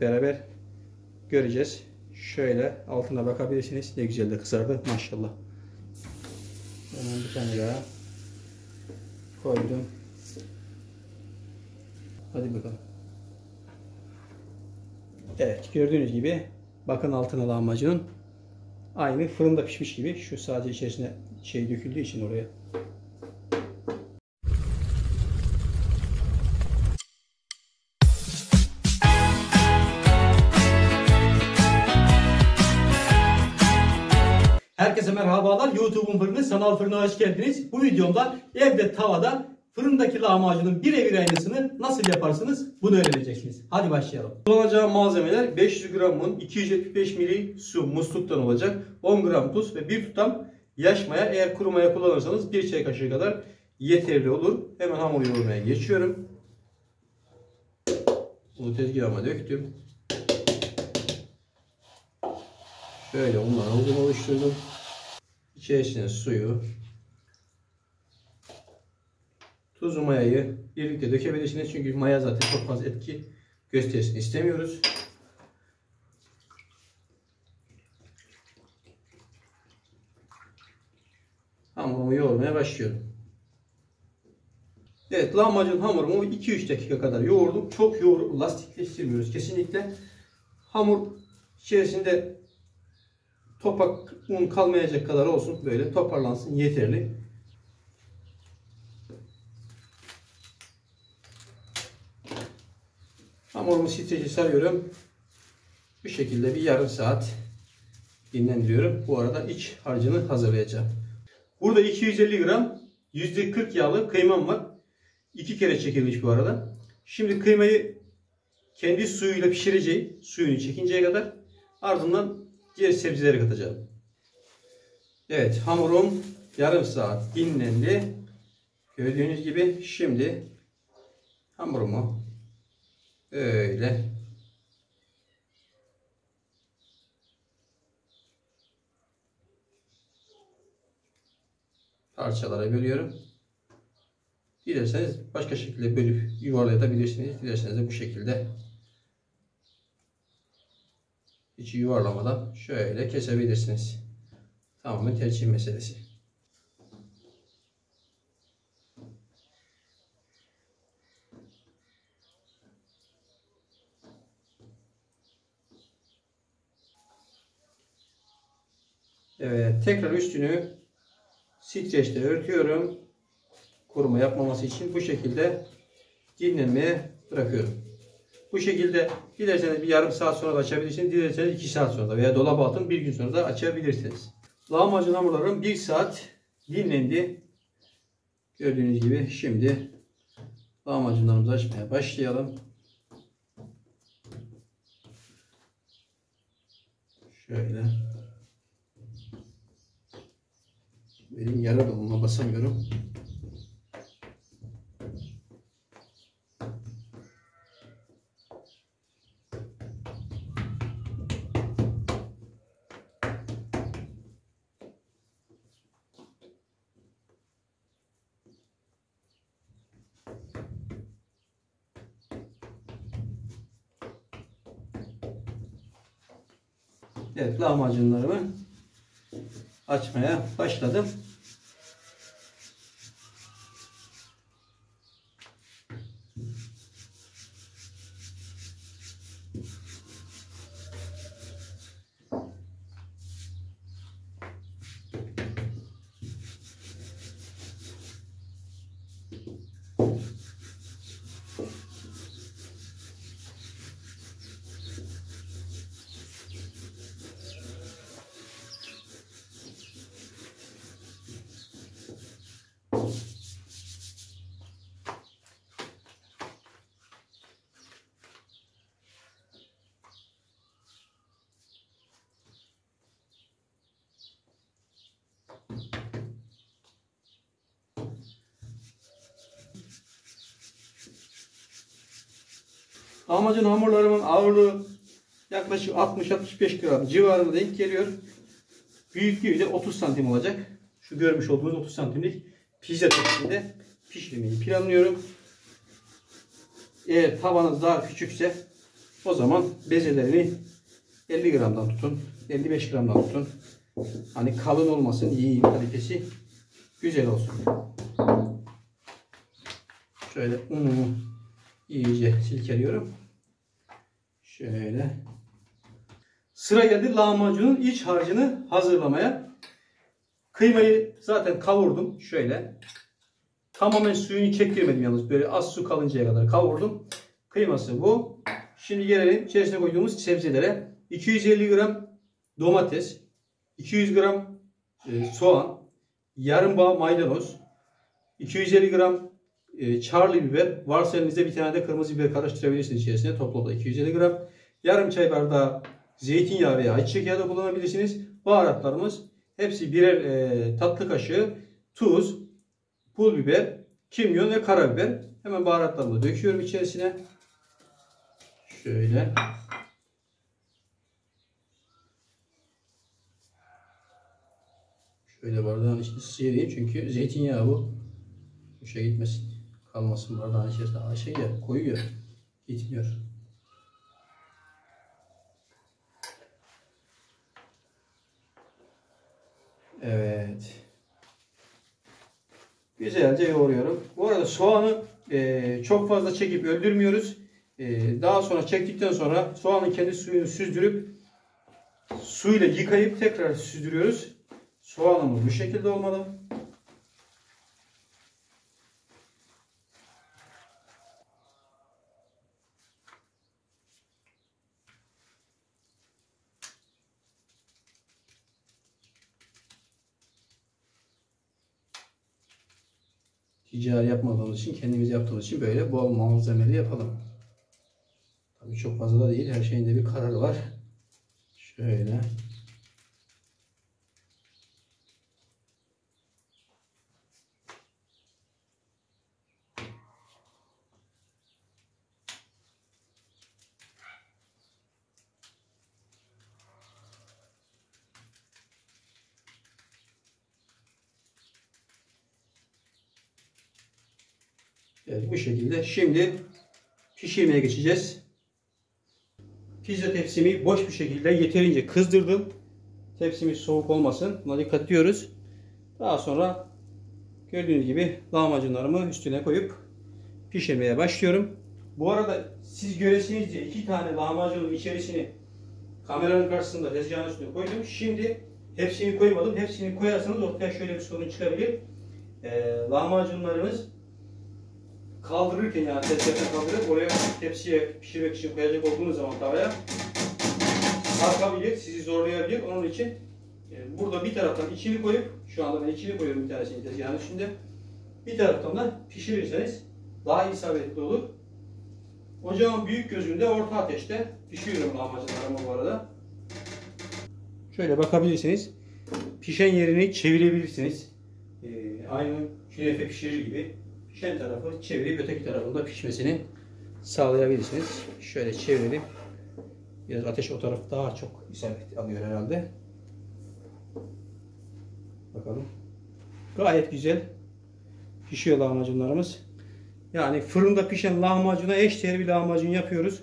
beraber göreceğiz. Şöyle altına bakabilirsiniz. Ne güzel de kızardı maşallah. Hemen bir tane daha koydum. Hadi bakalım. Evet gördüğünüz gibi bakın altına lahmacunun aynı fırında pişmiş gibi. Şu sadece içerisine şey döküldüğü için oraya. Merhabalar. YouTube'un fırını sanal fırına hoş geldiniz. Bu videomda evde tavada fırındaki lahmacunun birebir aynısını nasıl yaparsınız bunu öğreneceksiniz. Hadi başlayalım. Kullanacağım malzemeler 500 gram un, 275 ml su musluktan olacak, 10 gram tuz ve bir tutam yaş maya. Eğer kuru maya kullanırsanız bir çay kaşığı kadar yeterli olur. Hemen hamur yoğurmaya geçiyorum. Bunu tezgahıma döktüm. Şöyle unları uzun oluşturdum. İçerisine suyu, tuzu mayayı birlikte dökebilirsiniz. Çünkü maya zaten çok fazla etki göstersin istemiyoruz. Hamurumu yoğurmaya başlıyorum. Evet lahmacun hamurumu 2-3 dakika kadar yoğurdum. Çok yoğurup lastikleştirmiyoruz kesinlikle. Hamur içerisinde topak un kalmayacak kadar olsun. Böyle toparlansın yeterli. Hamurumu streçe sarıyorum. Bu şekilde bir yarım saat dinlendiriyorum. Bu arada iç harcını hazırlayacağım. Burada 250 gram %40 yağlı kıymam var. İki kere çekilmiş bu arada. Şimdi kıymayı kendi suyuyla pişireceğim. Suyunu çekinceye kadar. Ardından diğer sebzeleri katacağım. Evet hamurum yarım saat dinlendi. Gördüğünüz gibi şimdi hamurumu böyle parçalara bölüyorum. Dilerseniz başka şekilde bölüp yuvarlayabilirsiniz. Dilerseniz de bu şekilde hiç yuvarlamadan şöyle kesebilirsiniz. Tamamen tercih meselesi. Evet, tekrar üstünü streçle örtüyorum. Koruma yapmaması için bu şekilde dinlenmeye bırakıyorum. Bu şekilde dilerseniz bir yarım saat sonra da açabilirsiniz. Dilerseniz 2 saat sonra da veya dolaba atın bir gün sonra da açabilirsiniz. Lahmacun hamurlarım 1 saat dinlendi. Gördüğünüz gibi şimdi lahmacunlarımızı açmaya başlayalım. Şöyle. Benim yara doluma basamıyorum. Evet lahmacunlarımı açmaya başladım. Lahmacun hamurlarımın ağırlığı yaklaşık 60-65 gram civarında denk geliyor. Büyüklüğü de 30 santim olacak. Şu görmüş olduğunuz 30 santimlik pizza tepsisinde pişirmeyi planlıyorum. Eğer tavanız daha küçükse O zaman bezelerini 50 gramdan tutun. 55 gramdan tutun. Hani kalın olmasın. iyi kalitesi güzel olsun. Şöyle unumu iyice silkeliyorum. Şöyle. Sıra geldi lahmacunun iç harcını hazırlamaya. Kıymayı zaten kavurdum. Şöyle. Tamamen suyunu çektirmedim yalnız. Böyle az su kalıncaya kadar kavurdum. Kıyması bu. Şimdi gelelim içerisine koyduğumuz sebzelere. 250 gram domates, 200 gram e, soğan, yarım bağ maydanoz, 250 gram e, charlie biber, varsa elinizde bir tane de kırmızı biber karıştırabilirsiniz içerisine toplamda 250 gram. Yarım çay bardağı zeytinyağı veya ayçiçek yağı da kullanabilirsiniz. Baharatlarımız hepsi birer e, tatlı kaşığı tuz, pul biber, kimyon ve karabiber. Hemen baharatlarımı döküyorum içerisine. Şöyle. Şöyle bardağın içine sıyırayım çünkü zeytinyağı bu. Boşa gitmesin. Kalmasın bardağın içerisinde. Şey ya koyu ya. Gitmiyor. Evet. Güzelce yoğuruyorum. Bu arada soğanı e, çok fazla çekip öldürmüyoruz. E, daha sonra çektikten sonra soğanın kendi suyunu süzdürüp suyla yıkayıp tekrar süzdürüyoruz. Soğanımız bu şekilde olmalı. Ticari yapmadığımız için, kendimiz yaptığımız için böyle bol malzemeli yapalım. Tabii çok fazla da değil. Her şeyin de bir kararı var. Şöyle. Evet bu şekilde. Şimdi pişirmeye geçeceğiz. Pizza tepsimi boş bir şekilde yeterince kızdırdım. Tepsimiz soğuk olmasın. Buna dikkat ediyoruz. Daha sonra gördüğünüz gibi lahmacunlarımı üstüne koyup pişirmeye başlıyorum. Bu arada siz göresiniz diye iki tane lahmacunun içerisini kameranın karşısında tezgahın üstüne koydum. Şimdi hepsini koymadım. Hepsini koyarsanız ortaya şöyle bir sorun çıkabilir. Ee, lahmacunlarımız kaldırırken yani tezgahtan kaldırıp oraya tepsiye pişirmek için koyacak olduğunuz zaman tavaya sarkabilir, sizi zorlayabilir. Onun için e, burada bir taraftan içini koyup, şu anda ben içini koyuyorum bir tanesini tezgahın üstünde. Bir taraftan da pişirirseniz daha isabetli olur. Ocağın büyük gözünde orta ateşte pişiriyorum lahmacunlarımı bu arada. Şöyle bakabilirsiniz. Pişen yerini çevirebilirsiniz. Ee, aynı künefe pişirir gibi pişen tarafı çevirip öteki tarafında pişmesini sağlayabilirsiniz. Şöyle çevirelim. Biraz ateş o taraf daha çok isabet alıyor herhalde. Bakalım. Gayet güzel pişiyor lahmacunlarımız. Yani fırında pişen lahmacuna eşdeğer bir lahmacun yapıyoruz.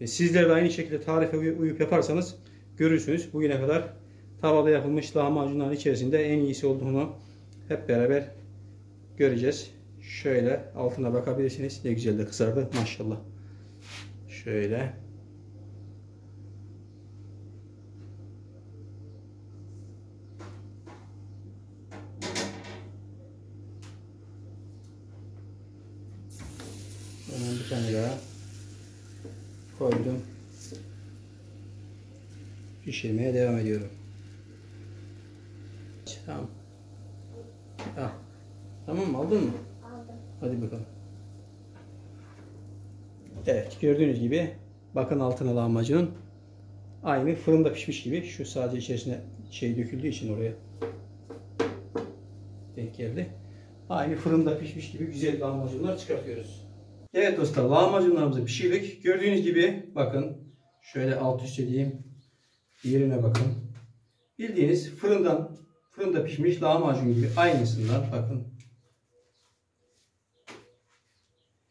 E sizler de aynı şekilde tarife uyup yaparsanız görürsünüz. Bugüne kadar tavada yapılmış lahmacunların içerisinde en iyisi olduğunu hep beraber göreceğiz. Şöyle altına bakabilirsiniz. Ne güzel de kızardı maşallah. Şöyle. Hemen bir tane daha koydum. Pişirmeye devam ediyorum. Tamam. Ah. Tamam? Aldın mı? Hadi bakalım. Evet gördüğünüz gibi bakın altına lahmacunun aynı fırında pişmiş gibi. Şu sadece içerisine şey döküldüğü için oraya denk geldi. Aynı fırında pişmiş gibi güzel lahmacunlar çıkartıyoruz. Evet dostlar lahmacunlarımızı pişirdik. Gördüğünüz gibi bakın şöyle alt üst edeyim. Yerine bakın. Bildiğiniz fırından fırında pişmiş lahmacun gibi aynısından bakın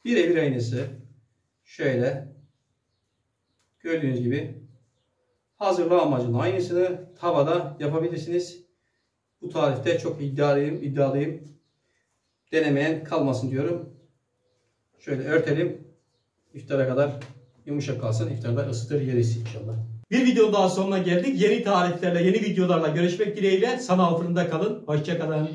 Birebir aynısı. Şöyle. Gördüğünüz gibi hazırlama amacının aynısını tavada yapabilirsiniz. Bu tarifte çok iddialıyım, iddialıyım. Denemeyen kalmasın diyorum. Şöyle örtelim. İftara kadar yumuşak kalsın. İftarda ısıtır yeriz inşallah. Bir video daha sonuna geldik. Yeni tariflerle, yeni videolarla görüşmek dileğiyle. Sanal fırında kalın. Hoşçakalın.